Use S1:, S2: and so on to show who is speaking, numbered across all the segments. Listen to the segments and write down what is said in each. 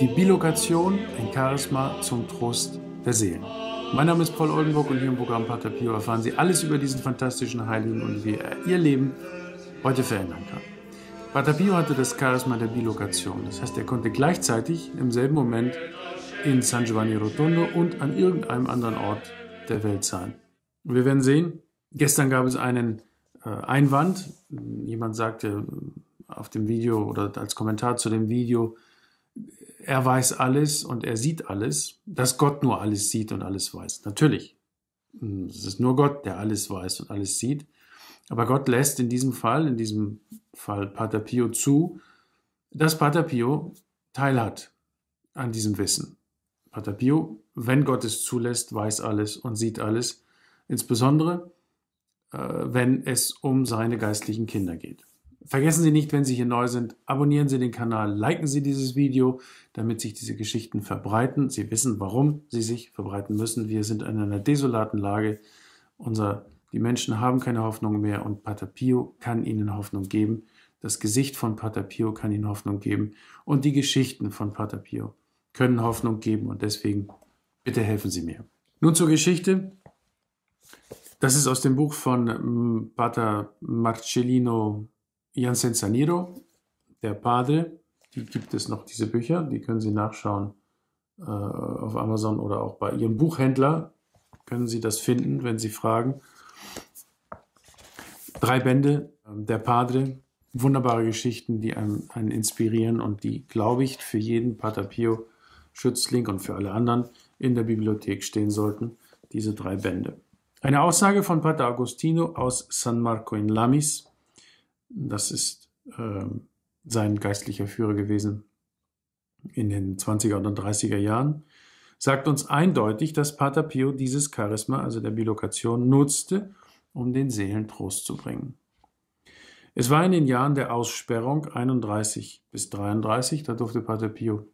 S1: Die Bilokation, ein Charisma zum Trost der Seelen. Mein Name ist Paul Oldenburg und hier im Programm Pater Pio erfahren Sie alles über diesen fantastischen Heiligen und wie er Ihr Leben heute verändern kann. Pater Pio hatte das Charisma der Bilokation. Das heißt, er konnte gleichzeitig im selben Moment in San Giovanni Rotondo und an irgendeinem anderen Ort der Welt sein. Wir werden sehen, gestern gab es einen äh, Einwand. Jemand sagte auf dem Video oder als Kommentar zu dem Video, er weiß alles und er sieht alles, dass Gott nur alles sieht und alles weiß. Natürlich. Es ist nur Gott, der alles weiß und alles sieht. Aber Gott lässt in diesem Fall, in diesem Fall Pater Pio zu, dass Pater Pio teilhat an diesem Wissen. Pater Pio, wenn Gott es zulässt, weiß alles und sieht alles, insbesondere äh, wenn es um seine geistlichen Kinder geht. Vergessen Sie nicht, wenn Sie hier neu sind, abonnieren Sie den Kanal, liken Sie dieses Video, damit sich diese Geschichten verbreiten. Sie wissen, warum sie sich verbreiten müssen. Wir sind in einer desolaten Lage. Unser, die Menschen haben keine Hoffnung mehr und Pater Pio kann ihnen Hoffnung geben. Das Gesicht von Pater Pio kann ihnen Hoffnung geben und die Geschichten von Pater Pio können Hoffnung geben und deswegen bitte helfen Sie mir. Nun zur Geschichte. Das ist aus dem Buch von mm, Pater Marcellino Jansen Saniro, der Padre. Die gibt es noch, diese Bücher, die können Sie nachschauen äh, auf Amazon oder auch bei Ihrem Buchhändler. Können Sie das finden, wenn Sie fragen. Drei Bände, äh, der Padre, wunderbare Geschichten, die einen, einen inspirieren und die, glaube ich, für jeden Pater Pio Schützling und für alle anderen in der Bibliothek stehen sollten, diese drei Bände. Eine Aussage von Pater Agostino aus San Marco in Lamis, das ist äh, sein geistlicher Führer gewesen in den 20er oder 30er Jahren, sagt uns eindeutig, dass Pater Pio dieses Charisma, also der Bilokation, nutzte, um den Seelen Trost zu bringen. Es war in den Jahren der Aussperrung 31 bis 33, da durfte Pater Pio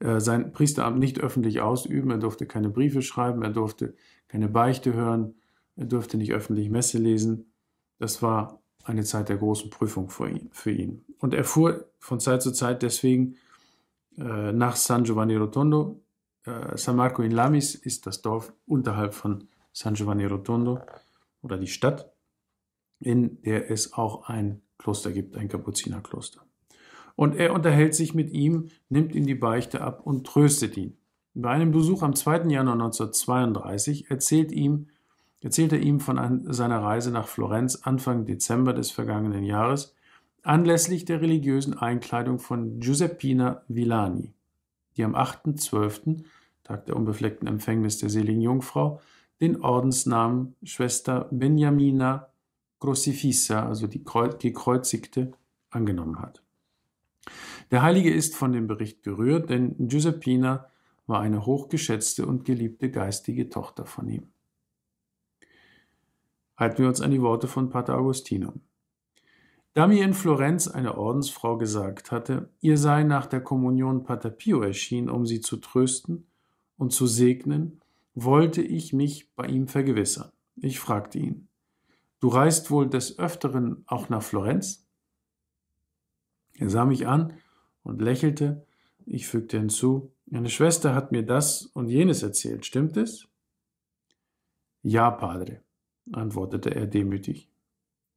S1: äh, sein Priesteramt nicht öffentlich ausüben, er durfte keine Briefe schreiben, er durfte keine Beichte hören, er durfte nicht öffentlich Messe lesen. Das war eine Zeit der großen Prüfung für ihn. Für ihn. Und er fuhr von Zeit zu Zeit deswegen äh, nach San Giovanni Rotondo. Äh, San Marco in Lamis ist das Dorf unterhalb von San Giovanni Rotondo oder die Stadt, in der es auch ein Kloster gibt, ein Kapuzinerkloster. Und er unterhält sich mit ihm, nimmt ihm die Beichte ab und tröstet ihn. Bei einem Besuch am 2. Januar 1932 erzählt ihm erzählt er ihm von seiner Reise nach Florenz Anfang Dezember des vergangenen Jahres anlässlich der religiösen Einkleidung von Giuseppina Villani, die am 8.12., Tag der unbefleckten Empfängnis der seligen Jungfrau, den Ordensnamen Schwester Beniamina Crucifissa, also die Gekreuzigte, angenommen hat. Der Heilige ist von dem Bericht gerührt, denn Giuseppina war eine hochgeschätzte und geliebte geistige Tochter von ihm. Halten wir uns an die Worte von Pater Agostino. Da mir in Florenz eine Ordensfrau gesagt hatte, ihr sei nach der Kommunion Pater Pio erschienen, um sie zu trösten und zu segnen, wollte ich mich bei ihm vergewissern. Ich fragte ihn, du reist wohl des Öfteren auch nach Florenz? Er sah mich an und lächelte. Ich fügte hinzu, eine Schwester hat mir das und jenes erzählt, stimmt es? Ja, Padre antwortete er demütig.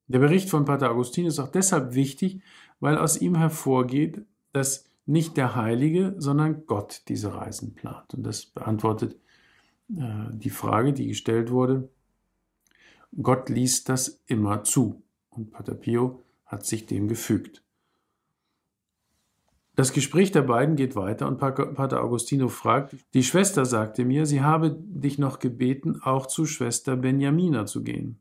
S1: Der Bericht von Pater Augustin ist auch deshalb wichtig, weil aus ihm hervorgeht, dass nicht der Heilige, sondern Gott diese Reisen plant. Und das beantwortet äh, die Frage, die gestellt wurde. Gott ließ das immer zu. Und Pater Pio hat sich dem gefügt. Das Gespräch der beiden geht weiter und Pater Augustino fragt, die Schwester sagte mir, sie habe dich noch gebeten, auch zu Schwester Benjamina zu gehen.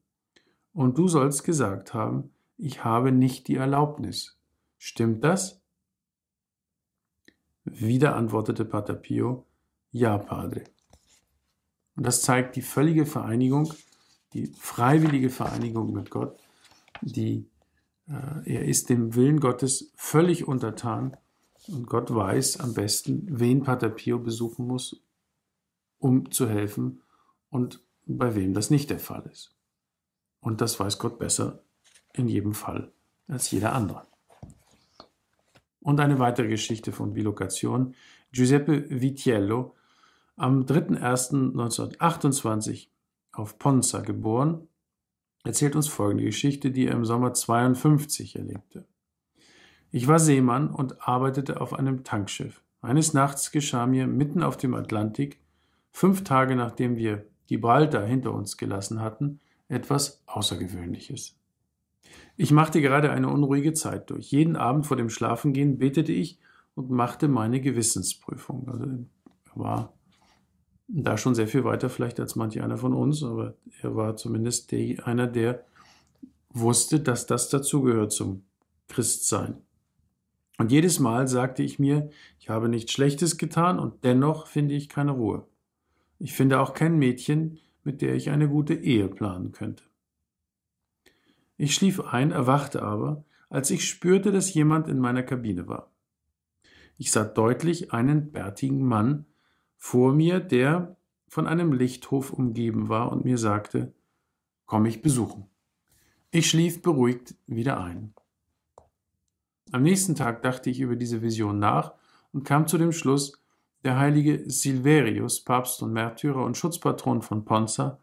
S1: Und du sollst gesagt haben, ich habe nicht die Erlaubnis. Stimmt das? Wieder antwortete Pater Pio, ja, Padre. Und das zeigt die völlige Vereinigung, die freiwillige Vereinigung mit Gott, die Äh, er ist dem Willen Gottes völlig untertan und Gott weiß am besten, wen Pater Pio besuchen muss, um zu helfen und bei wem das nicht der Fall ist. Und das weiß Gott besser in jedem Fall als jeder andere. Und eine weitere Geschichte von Bilokation. Giuseppe Vitiello, am 3.1.1928 auf Ponza geboren, erzählt uns folgende Geschichte, die er im Sommer 52 erlebte. Ich war Seemann und arbeitete auf einem Tankschiff. Eines Nachts geschah mir mitten auf dem Atlantik, fünf Tage nachdem wir Gibraltar hinter uns gelassen hatten, etwas Außergewöhnliches. Ich machte gerade eine unruhige Zeit durch. Jeden Abend vor dem Schlafengehen betete ich und machte meine Gewissensprüfung. Also er war da schon sehr viel weiter vielleicht als manch einer von uns, aber er war zumindest der, einer, der wusste, dass das dazugehört zum Christsein. Und jedes Mal sagte ich mir, ich habe nichts Schlechtes getan und dennoch finde ich keine Ruhe. Ich finde auch kein Mädchen, mit der ich eine gute Ehe planen könnte. Ich schlief ein, erwachte aber, als ich spürte, dass jemand in meiner Kabine war. Ich sah deutlich einen bärtigen Mann vor mir, der von einem Lichthof umgeben war und mir sagte, komm mich besuchen. Ich schlief beruhigt wieder ein. Am nächsten Tag dachte ich über diese Vision nach und kam zu dem Schluss, der heilige Silverius, Papst und Märtyrer und Schutzpatron von Ponza,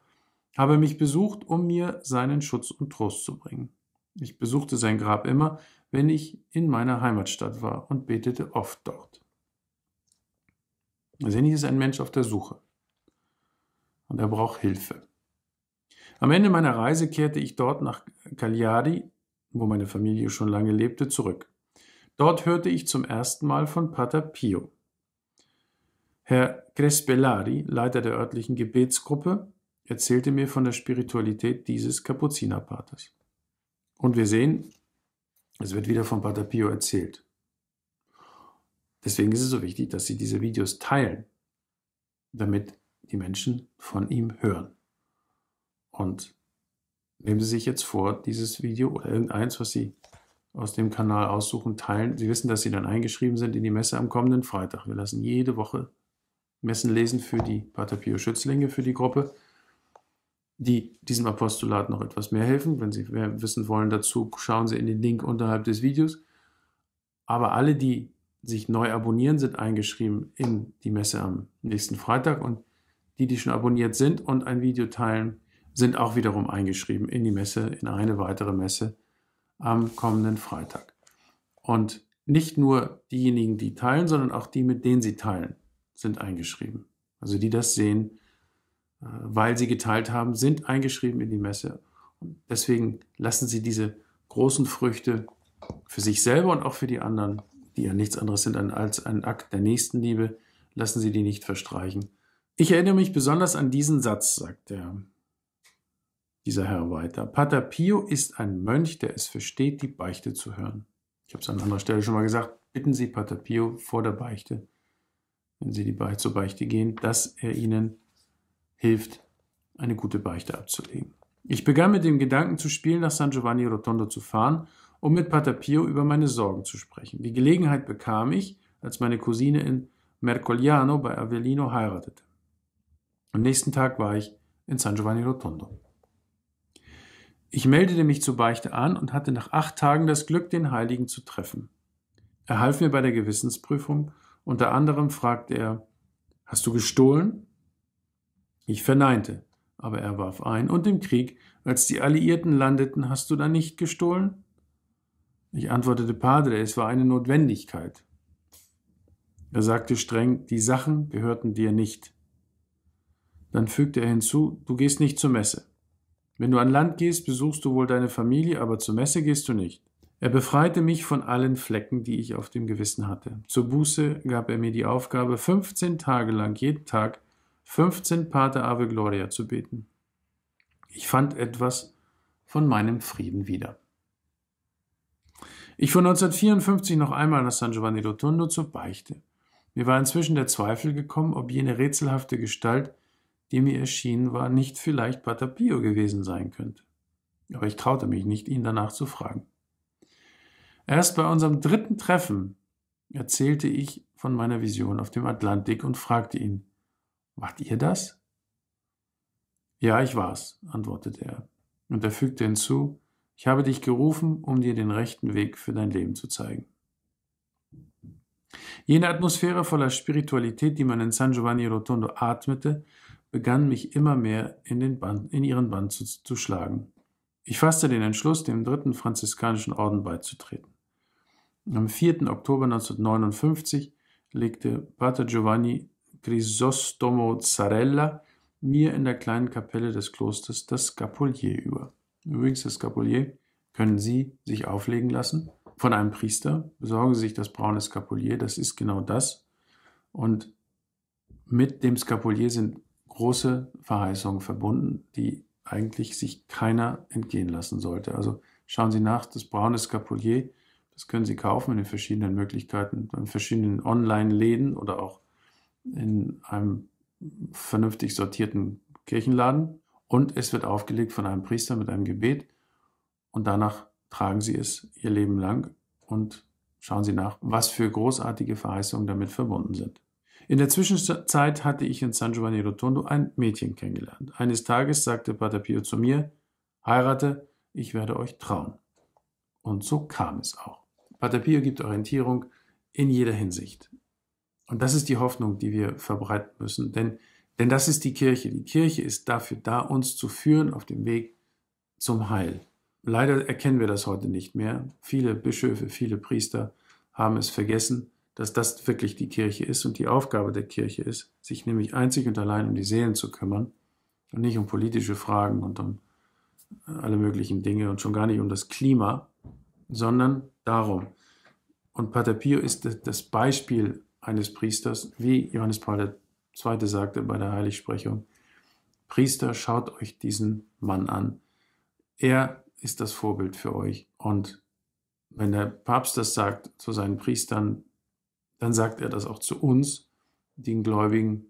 S1: habe mich besucht, um mir seinen Schutz und Trost zu bringen. Ich besuchte sein Grab immer, wenn ich in meiner Heimatstadt war und betete oft dort. Seni ist ein Mensch auf der Suche und er braucht Hilfe. Am Ende meiner Reise kehrte ich dort nach Cagliari, wo meine Familie schon lange lebte, zurück. Dort hörte ich zum ersten Mal von Pater Pio. Herr Crespellari, Leiter der örtlichen Gebetsgruppe, erzählte mir von der Spiritualität dieses Kapuzinerpaters. Und wir sehen, es wird wieder von Pater Pio erzählt. Deswegen ist es so wichtig, dass Sie diese Videos teilen, damit die Menschen von ihm hören. Und nehmen Sie sich jetzt vor, dieses Video oder irgendeins, was Sie aus dem Kanal aussuchen, teilen. Sie wissen, dass Sie dann eingeschrieben sind in die Messe am kommenden Freitag. Wir lassen jede Woche Messen lesen für die Pater Pio Schützlinge, für die Gruppe die diesem Apostolat noch etwas mehr helfen. Wenn Sie mehr wissen wollen dazu, schauen Sie in den Link unterhalb des Videos. Aber alle, die sich neu abonnieren, sind eingeschrieben in die Messe am nächsten Freitag und die, die schon abonniert sind und ein Video teilen, sind auch wiederum eingeschrieben in die Messe, in eine weitere Messe am kommenden Freitag. Und nicht nur diejenigen, die teilen, sondern auch die, mit denen sie teilen, sind eingeschrieben. Also die das sehen, äh, weil sie geteilt haben, sind eingeschrieben in die Messe. Und deswegen lassen sie diese großen Früchte für sich selber und auch für die anderen, die ja nichts anderes sind als ein Akt der Nächstenliebe, lassen sie die nicht verstreichen. Ich erinnere mich besonders an diesen Satz, sagt der, dieser Herr weiter. Pater Pio ist ein Mönch, der es versteht, die Beichte zu hören. Ich habe es an anderer Stelle schon mal gesagt. Bitten Sie Pater Pio vor der Beichte, wenn Sie die zur Beichte gehen, dass er Ihnen hilft, eine gute Beichte abzulegen. Ich begann mit dem Gedanken zu spielen, nach San Giovanni Rotondo zu fahren, um mit Pater Pio über meine Sorgen zu sprechen. Die Gelegenheit bekam ich, als meine Cousine in Mercogliano bei Avellino heiratete. Am nächsten Tag war ich in San Giovanni Rotondo. Ich meldete mich zur Beichte an und hatte nach acht Tagen das Glück, den Heiligen zu treffen. Er half mir bei der Gewissensprüfung. Unter anderem fragte er, Hast du gestohlen? Ich verneinte, aber er warf ein, und im Krieg, als die Alliierten landeten, hast du da nicht gestohlen? Ich antwortete, Padre, es war eine Notwendigkeit. Er sagte streng, die Sachen gehörten dir nicht. Dann fügte er hinzu, du gehst nicht zur Messe. Wenn du an Land gehst, besuchst du wohl deine Familie, aber zur Messe gehst du nicht. Er befreite mich von allen Flecken, die ich auf dem Gewissen hatte. Zur Buße gab er mir die Aufgabe, 15 Tage lang jeden Tag 15 Pater Ave Gloria zu beten. Ich fand etwas von meinem Frieden wieder. Ich fuhr 1954 noch einmal nach San Giovanni Rotondo zur Beichte. Mir war inzwischen der Zweifel gekommen, ob jene rätselhafte Gestalt, die mir erschienen war, nicht vielleicht Pater Pio gewesen sein könnte. Aber ich traute mich nicht, ihn danach zu fragen. Erst bei unserem dritten Treffen erzählte ich von meiner Vision auf dem Atlantik und fragte ihn, Wart ihr das? Ja, ich war's, antwortete er. Und er fügte hinzu, ich habe dich gerufen, um dir den rechten Weg für dein Leben zu zeigen. Jene Atmosphäre voller Spiritualität, die man in San Giovanni Rotondo atmete, begann mich immer mehr in, Band, in ihren Band zu, zu schlagen. Ich fasste den Entschluss, dem dritten franziskanischen Orden beizutreten. Am 4. Oktober 1959 legte Pater Giovanni Crisostomo Zarella mir in der kleinen Kapelle des Klosters das Skapulier über. Übrigens, das Skapulier können Sie sich auflegen lassen von einem Priester. Besorgen Sie sich das braune Skapulier, das ist genau das. Und mit dem Skapulier sind große Verheißungen verbunden, die eigentlich sich keiner entgehen lassen sollte. Also schauen Sie nach, das braune Skapulier, das können Sie kaufen in den verschiedenen Möglichkeiten, in verschiedenen Online-Läden oder auch in einem vernünftig sortierten Kirchenladen. Und es wird aufgelegt von einem Priester mit einem Gebet. Und danach tragen Sie es Ihr Leben lang und schauen Sie nach, was für großartige Verheißungen damit verbunden sind. In der Zwischenzeit hatte ich in San Giovanni Rotondo ein Mädchen kennengelernt. Eines Tages sagte Pater Pio zu mir, heirate, ich werde euch trauen. Und so kam es auch. Pater Pio gibt Orientierung in jeder Hinsicht. Und das ist die Hoffnung, die wir verbreiten müssen, denn, denn das ist die Kirche. Die Kirche ist dafür da, uns zu führen auf dem Weg zum Heil. Leider erkennen wir das heute nicht mehr. Viele Bischöfe, viele Priester haben es vergessen, dass das wirklich die Kirche ist und die Aufgabe der Kirche ist, sich nämlich einzig und allein um die Seelen zu kümmern und nicht um politische Fragen und um alle möglichen Dinge und schon gar nicht um das Klima, sondern darum. Und Pater Pio ist das Beispiel eines Priesters, wie Johannes Paul II. sagte bei der Heiligsprechung. Priester, schaut euch diesen Mann an. Er ist das Vorbild für euch. Und wenn der Papst das sagt zu seinen Priestern, dann sagt er das auch zu uns, den Gläubigen,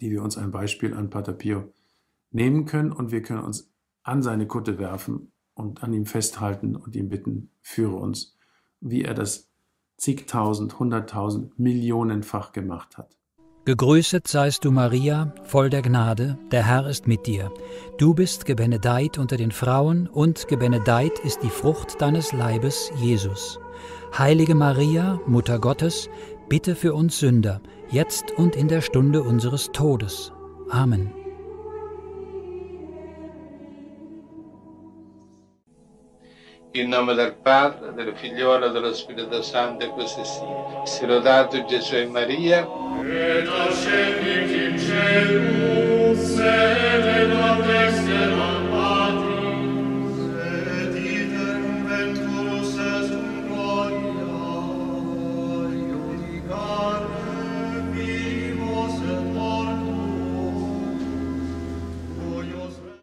S1: die wir uns ein Beispiel an Pater Pio nehmen können und wir können uns an seine Kutte werfen und an ihm festhalten und ihm bitten, führe uns, wie er das zigtausend, hunderttausend, millionenfach gemacht hat.
S2: Gegrüßet seist du, Maria, voll der Gnade, der Herr ist mit dir. Du bist gebenedeit unter den Frauen, und gebenedeit ist die Frucht deines Leibes, Jesus. Heilige Maria, Mutter Gottes, bitte für uns Sünder, jetzt und in der Stunde unseres Todes. Amen.
S3: In nome del Padre, del Figliolo e dello Spirito Santo e così sia. Si lodato Gesù e Maria.
S4: Et ascendit in cielo, sede